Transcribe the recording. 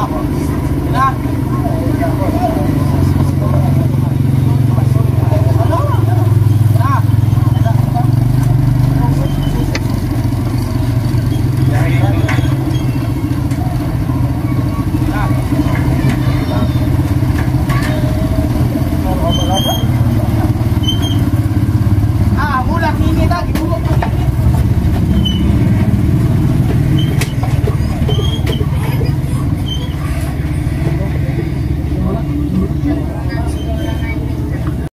大伙儿，你呢？